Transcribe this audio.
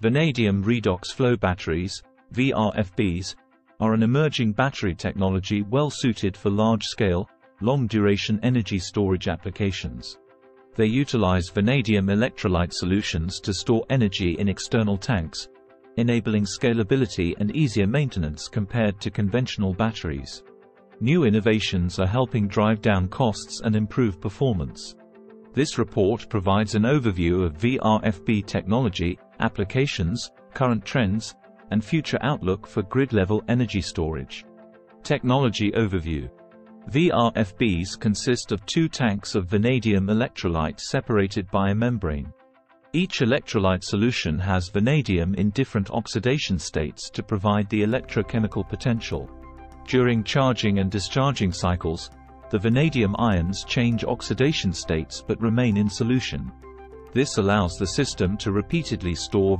Vanadium redox flow batteries, VRFBs, are an emerging battery technology well suited for large-scale, long-duration energy storage applications. They utilize vanadium electrolyte solutions to store energy in external tanks, enabling scalability and easier maintenance compared to conventional batteries. New innovations are helping drive down costs and improve performance. This report provides an overview of VRFB technology, applications, current trends, and future outlook for grid-level energy storage. Technology Overview VRFBs consist of two tanks of vanadium electrolyte separated by a membrane. Each electrolyte solution has vanadium in different oxidation states to provide the electrochemical potential. During charging and discharging cycles, the vanadium ions change oxidation states but remain in solution. This allows the system to repeatedly store